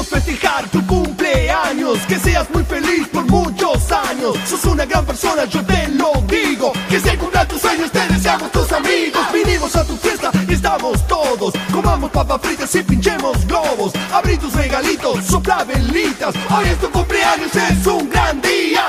Queremos festejar tu cumpleaños, que seas muy feliz por muchos años. Sos una gran persona, yo te lo digo. Que se cumplan tus sueños, te deseamos tus amigos. Vinimos a tu fiesta y estamos todos. Comamos papas fritas y pinchemos globos. Abrí tus regalitos, sopla velitas. Hoy es tu cumpleaños, es un gran día,